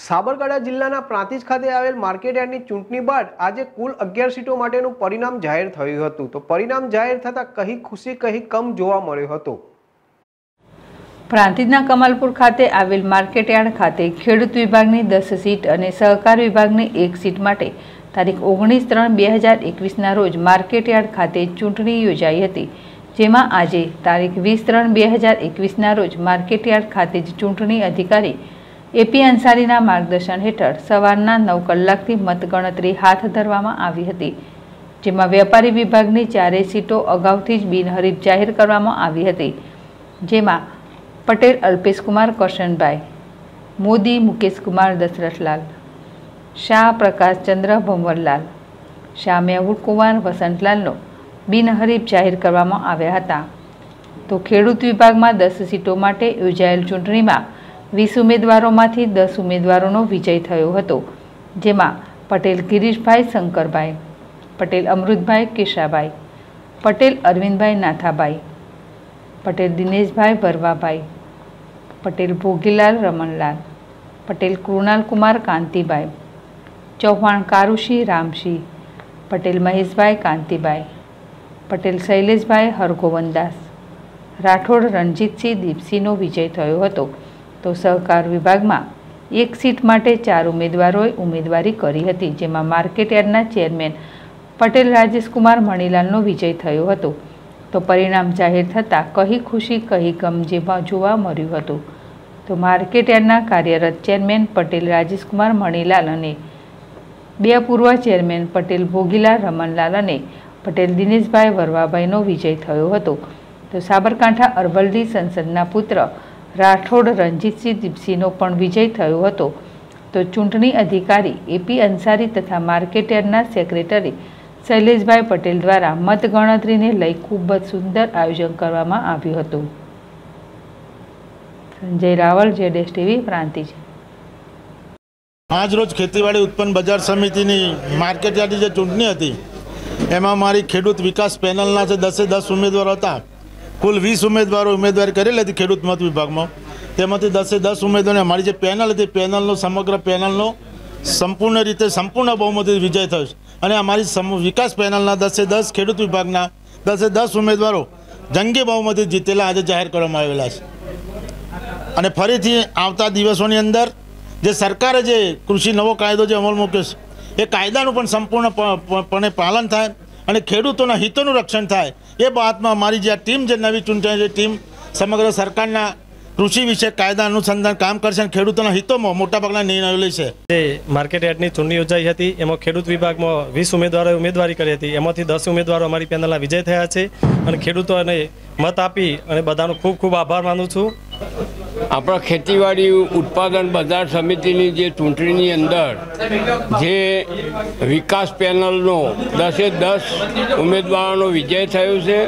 સાબરકાંઠા જિલ્લાના પ્રાંતિજ ખાતે આવેલ માર્કેટયાર્ડની ચૂંટણી બાદ આજે કુલ અગિયાર સીટો માટેનું પરિણામ જાહેર થયું હતું. તો પરિણામ જાહેર થતાં કહી ખુશી, કહી કમ જોવા મળ્યો હતો. પ્રાંતિજના કમાલપુર ખાતે આવેલ માર્કેટયાર્ડ ખાતે ખેડૂત વિભાગની દસ સીટ અને સહકાર વિભાગની એક સીટ માટે તારીખ ઓગણીસ ત્રણ બે હજાર એકવીસના રોજ માર્કેટયાર્ડ ખાતે ચૂંટણી યોજાઈ હતી. જેમાં આજે તારીખ વીસ ત્રણ બે હજાર એકવીસના રોજ માર્કેટયાર્ડ ખાતે જ ચૂંટણી અધિકારી એપી અંસારીના માર્ગદર્શન હેઠળ સવારના નવ કલાકથી મતગણતરી હાથ ધરવામાં આવી હતી, જેમાં વેપારી વિભાગની ચારેય સીટો અગાઉથી જ બિનહરીફ જાહેર કરવામાં આવી હતી, જેમાં પટેલ, અલ્પેશકુમાર કરશનભાઈ મોદી, મુકેશકુમાર દશરથલાલ, શાહ પ્રકાશચંદ્ર ભંવરલાલ શાહ મેહુલકુમાર વસંતલાલનો બિનહરીફ જાહેર કરવામાં આવ્યા હતા. તો ખેડૂત વિભાગમાં દસ સીટો માટે યોજાયેલ ચૂંટણીમાં વીસ ઉમેદવારોમાંથી દસ ઉમેદવારોનો વિજય થયો હતો, જેમાં પટેલ ગિરીશભાઈ શંકરભાઈ, પટેલ અમૃતભાઈ કેશાભાઈ, પટેલ અરવિંદભાઈ નાથાભાઈ, પટેલ દિનેશભાઈ ભરવાભાઈ, પટેલ ભોગીલાલ રમણલાલ, પટેલ કૃણાલકુમાર કાંતિભાઈ, ચૌહાણ કારુશી રામશી, પટેલ મહેશભાઈ કાંતિભાઈ, પટેલ શૈલેષભાઈ હરગોવનદાસ રાઠોડ રણજીતસિંહ દીપસિંહનો વિજય થયો હતો. તો સહકાર વિભાગમાં એક સીટ માટે ચાર ઉમેદવારોએ ઉમેદવારી કરી હતી, જેમાં માર્કેટયાર્ડના ચેરમેન પટેલ રાજેશકુમાર મણીલાલનો વિજય થયો હતો. તો પરિણામ જાહેર થતાં કહી ખુશી, કહી ગમ જેમાં જોવા મળ્યું હતું. તો માર્કેટયાર્ડના કાર્યરત ચેરમેન પટેલ રાજેશકુમાર મણીલાલ અને બે પૂર્વ ચેરમેન પટેલ ભોગીલાલ રમણલાલ અને પટેલ દિનેશભાઈ વરવાભાઈનો વિજય થયો હતો. તો સાબરકાંઠા અરવલ્લી સંસદના પુત્ર રાઠોડ રણજીતસિંહ દીપસિંહનો પણ વિજય થયો હતો. તો ચૂંટણી અધિકારી એપી અંસારી તથા માર્કેટયાર્ડના સેક્રેટરી શૈલેષભાઈ પટેલ દ્વારા મતગણતરીને લઈ ખૂબ જ સુંદર આયોજન કરવામાં આવ્યું હતું. સંજય રાવલ જેડેશ ટીવી, પ્રાંતિ આજ રોજ ખેતીવાડી ઉત્પન્ન બજાર સમિતિની માર્કેટ જે ચૂંટણી હતી, એમાં મારી ખેડૂત વિકાસ પેનલના જે દસે દસ ઉમેદવારો હતા કુલ વીસ ઉમેદવારો ઉમેદવારી કરેલી હતી ખેડૂત મત વિભાગમાં. તેમાંથી દસે દસ ઉમેદવારોને અમારી જે પેનલ હતી, પેનલનો, સમગ્ર પેનલનો સંપૂર્ણ રીતે, સંપૂર્ણ બહુમતી વિજય થયો છે. અને અમારી વિકાસ પેનલના દસે દસ, ખેડૂત વિભાગના દસે દસ ઉમેદવારો જંગી બહુમતી જીતેલા આજે જાહેર કરવામાં આવેલા છે. અને ફરીથી આવતા દિવસોની અંદર જે સરકારે જે કૃષિ નવો કાયદો જે અમલ મૂક્યો છે, એ કાયદાનું પણ સંપૂર્ણપણે પાલન થાય. અને ખેડૂતોના હિતોનું રક્ષણ થાય. એ બાબતમાં મારી જે ટીમ જે નવી ચૂંટણી જે ટીમ, સમગ્ર સરકારના કૃષિ વિશે કાયદા અનુસંધાન કામ કરશે અને ખેડૂતોના હિતોમાં મોટાભાગના નિર્ણયો લેશે જે માર્કેટ યાર્ડની ચૂંટણી યોજાઈ હતી, એમાં ખેડૂત વિભાગમાં વીસ ઉમેદવારોએ ઉમેદવારી કરી હતી. એમાંથી દસ ઉમેદવારો અમારી પેનલના વિજય થયા છે અને ખેડૂતોને મત આપી અને બધાનો ખૂબ ખૂબ આભાર માનું છું. આપણા ખેતીવાડી ઉત્પાદન બજાર સમિતિની જે ચૂંટણીની અંદર જે વિકાસ પેનલનો દસે દસ ઉમેદવારોનો વિજય થયો છે,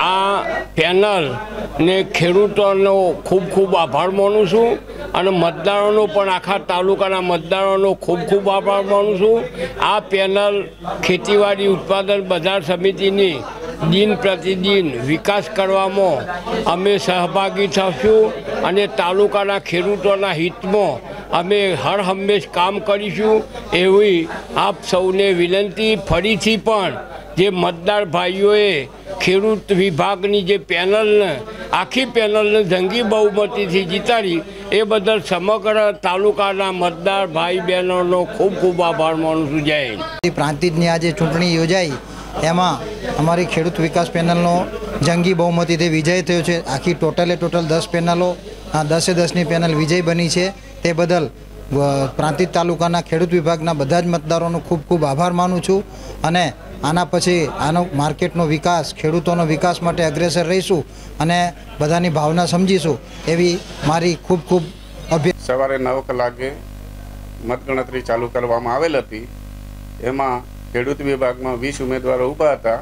આ પેનલને ખેડૂતોનો ખૂબ ખૂબ આભાર માનું છું અને મતદારોનો પણ આખા તાલુકાના મતદારોનો ખૂબ ખૂબ આભાર માનું છું. આ પેનલ ખેતીવાડી ઉત્પાદન બજાર સમિતિની દિન પ્રતિદિન વિકાસ કરવામાં અમે સહભાગી થશું અને તાલુકાના ખેડૂતોના હિતમાં અમે હર હંમેશ કામ કરીશું એવી આપ સૌને વિનંતી. ફરીથી પણ જે મતદાર ભાઈઓએ ખેડૂત વિભાગની જે પેનલને, આખી પેનલને જંગી બહુમતીથી જીતાડી એ બદલ સમગ્ર તાલુકાના મતદાર ભાઈ બહેનોનો ખૂબ ખૂબ આભાર માનું છું. જય. પ્રાંતિજની આજે ચૂંટણી યોજાઈ. એમાં અમારી ખેડૂત વિકાસ પેનલનો જંગી બહુમતીથી વિજય થયો છે. આખી ટોટલે ટોટલ દસ પેનલો દસે દસની પેનલ વિજય બની છે. તે બદલ પ્રાંતિજ તાલુકાના ખેડૂત વિભાગના બધા જ મતદારોનો ખૂબ ખૂબ આભાર માનું છું. અને આના પછી આનો માર્કેટનો વિકાસ, ખેડૂતોનો વિકાસ માટે અગ્રેસર રહીશું અને બધાની ભાવના સમજીશું એવી મારી ખૂબ ખૂબ અભ્ય સવારે નવ કલાકે મતગણતરી ચાલુ કરવામાં આવેલ હતી. એમાં ખેડૂત વિભાગમાં વીસ ઉમેદવારો ઊભા હતા.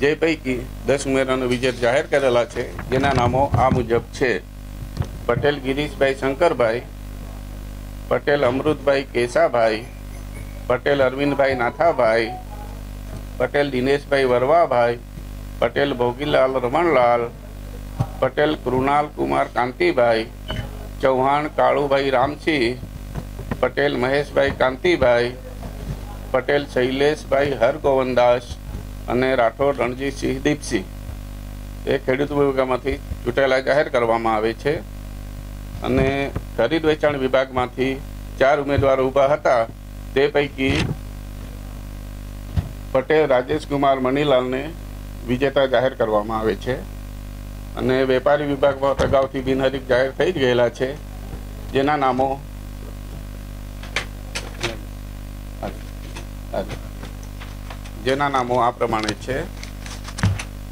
જે પૈકી દસ ઉમેદવારોનો વિજય જાહેર કરેલા છે, જેના નામો આ મુજબ છે. પટેલ, ગિરીશભાઈ શંકરભાઈ, પટેલ અમૃતભાઈ કેશાભાઈ પટેલ અરવિંદભાઈ નાથાભાઈ પટેલ દિનેશભાઈ વરવાભાઈ, પટેલ ભોગીલાલ રમણલાલ, પટેલ કૃણાલ કુમાર કાંતિભાઈ, ચૌહાણ કાળુભાઈ રામસિંહ, પટેલ મહેશભાઈ કાંતિભાઈ, પટેલ શૈલેષભાઈ હરગોવનદાસ અને રાઠોડ રણજીતસિંહ દીપસિંહ. એ ખેડૂત વિભાગમાંથી ચૂંટાયેલા જાહેર કરવામાં આવે છે અને ખરીદ વેચાણ વિભાગમાંથી ચાર ઉમેદવારો ઊભા હતા. તે પૈકી પટેલ, રાજેશ કુમાર મણીલાલને વિજેતા જાહેર કરવામાં આવે છે અને વેપારી વિભાગમાં અગાઉથી બિનહરીફ જાહેર થઈ જ ગયેલા છે. જેના નામો જેના નામો આ પ્રમાણે છે.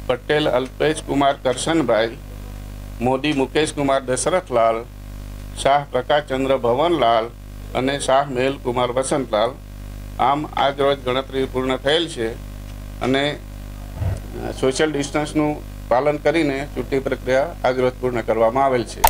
પટેલ, અલ્પેશ કુમાર, કરશનભાઈ, મોદી, મુકેશ કુમાર, દશરથલાલ, શાહ પ્રકાશચંદ્ર ભવનલાલ અને શાહ મેલ કુમાર વસંતલાલ આમ આજ રોજ ગણતરી પૂર્ણ થયેલ છે અને સોશિયલ ડિસ્ટન્સનું પાલન કરીને ચૂંટણી પ્રક્રિયા આજ રોજ પૂર્ણ કરવામાં આવેલ છે.